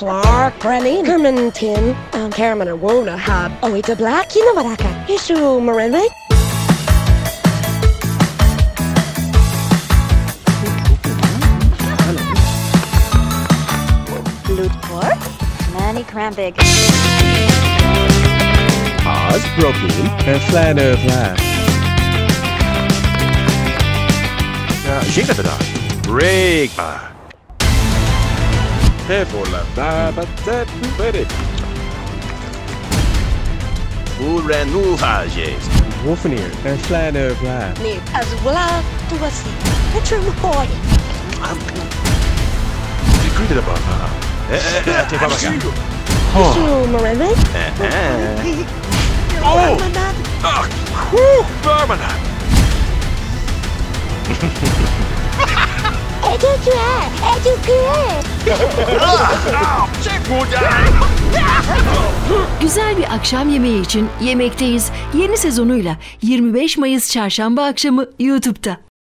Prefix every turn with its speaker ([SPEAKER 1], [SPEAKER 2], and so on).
[SPEAKER 1] Clark, Granny, Herman Tin, and Carmen and Wona have Oita Black, you know what I got. Issue Marinwe.
[SPEAKER 2] Lutpork, Manny Krambig.
[SPEAKER 3] Oz, Brooklyn, and Flanner Flash.
[SPEAKER 4] Ja, Shingatana. Break.
[SPEAKER 3] Hefola, Babatet, Beret.
[SPEAKER 4] Uranuhajes.
[SPEAKER 3] Wolfeneer, and Flanner Flash.
[SPEAKER 1] Need as well to a sea. Picture McCoy.
[SPEAKER 4] Secret about her. Eh, eh, eh, take Baba.
[SPEAKER 1] Issue Marinwe.
[SPEAKER 4] Eh, eh.
[SPEAKER 1] Oh!
[SPEAKER 4] Ah, whew, Barmana. Check Buddha.
[SPEAKER 5] Güzel bir akşam yemeği için Yemekteyiz yeni sezonuyla 25 Mayıs çarşamba akşamı YouTube'da.